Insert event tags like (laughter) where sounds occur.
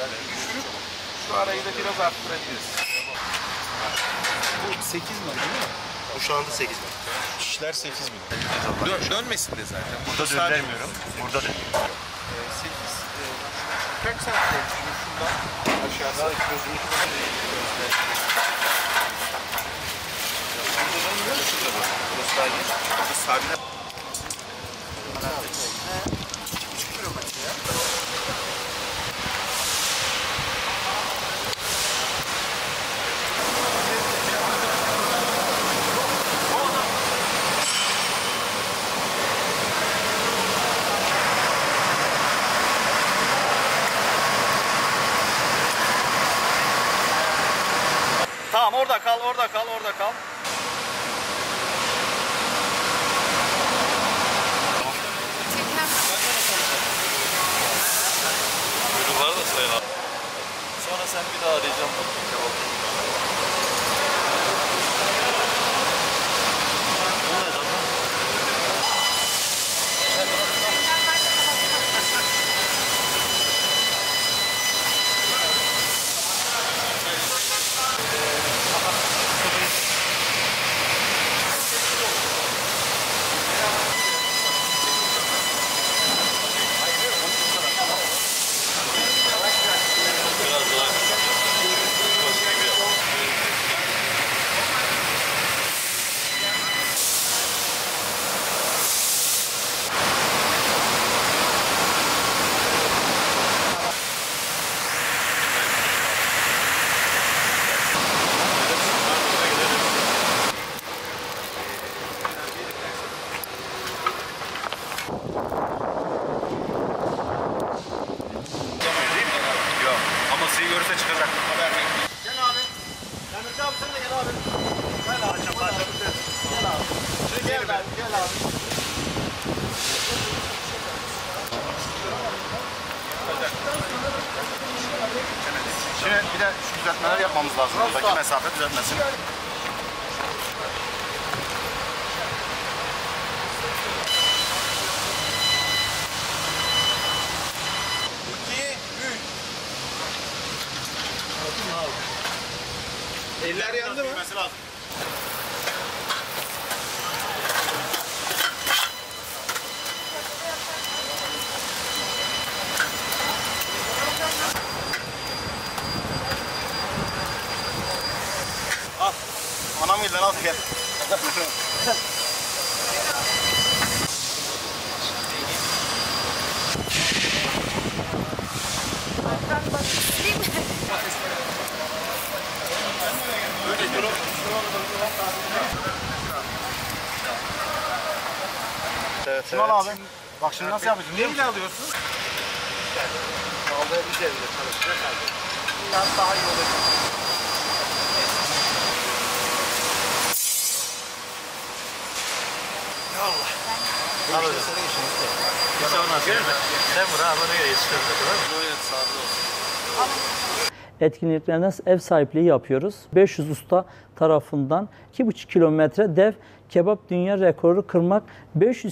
Yani düşürüp şu arayı da biraz arttırabiliriz. Bu 8 mi değil mi? Bu şu anda 8 bin. Şişler 8 bin. Dön, dönmesin de zaten. Burada döndürmüyorum. Burada dönüyorum. Ee, 8 e, kaç saat ölçülür şundan aşağısı? Burası daha geniş. Burası sabit. Tamam orada kal, orada kal, orada kal. Buyurunlar da sayın abi. Sonra sen bir daha arayacağım. Biraz Görürse çıkacak. Haber bekliyor. Gel abi. Demirci abi sen de gel abi. Gel abi. Gel abi. Gel abi. Şimdi gel ben. Gel abi. Şimdi bir de şu düzeltmeler yapmamız lazım. Buradaki mesafe düzeltmesin. Eller yandı mı? Anam gel al gel. (laughs) Evet, Şunu al abi. Bak şimdi nasıl yapıyorsun? Neyle alıyorsun? Kaldığı üzerinde çalışacak abi. Biraz daha iyi olacak. Al hocam. Sen vur ha buraya yetiştirdin? Evet sağda olsun. Etkinliklerine ev sahipliği yapıyoruz. 500 usta tarafından 2,5 kilometre dev kebap dünya rekoru kırmak 500